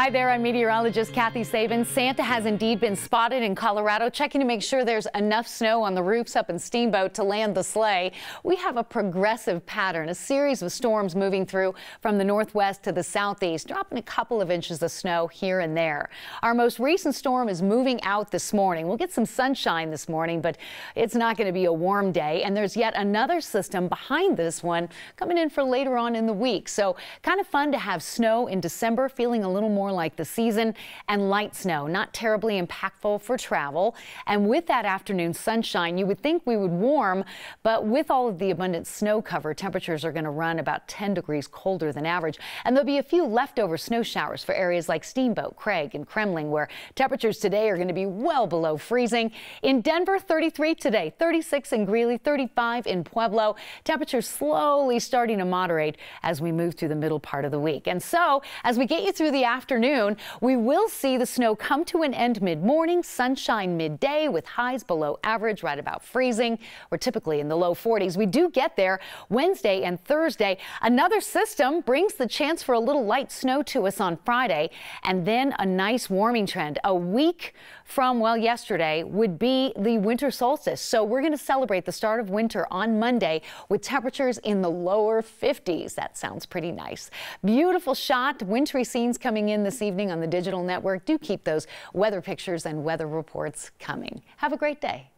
Hi there, I'm meteorologist Kathy Sabin. Santa has indeed been spotted in Colorado, checking to make sure there's enough snow on the roofs up in Steamboat to land the sleigh. We have a progressive pattern, a series of storms moving through from the northwest to the southeast, dropping a couple of inches of snow here and there. Our most recent storm is moving out this morning. We'll get some sunshine this morning, but it's not going to be a warm day. And there's yet another system behind this one coming in for later on in the week. So kind of fun to have snow in December, feeling a little more more like the season and light snow, not terribly impactful for travel. And with that afternoon sunshine, you would think we would warm, but with all of the abundant snow cover, temperatures are going to run about 10 degrees colder than average. And there'll be a few leftover snow showers for areas like Steamboat, Craig, and Kremmling, where temperatures today are going to be well below freezing. In Denver, 33 today, 36 in Greeley, 35 in Pueblo. Temperatures slowly starting to moderate as we move through the middle part of the week. And so, as we get you through the afternoon, afternoon. We will see the snow come to an end mid-morning, sunshine midday with highs below average, right about freezing. We're typically in the low 40s. We do get there Wednesday and Thursday. Another system brings the chance for a little light snow to us on Friday, and then a nice warming trend. A week from, well, yesterday would be the winter solstice. So we're going to celebrate the start of winter on Monday with temperatures in the lower 50s. That sounds pretty nice. Beautiful shot, wintry scenes coming in this evening on the digital network. Do keep those weather pictures and weather reports coming. Have a great day.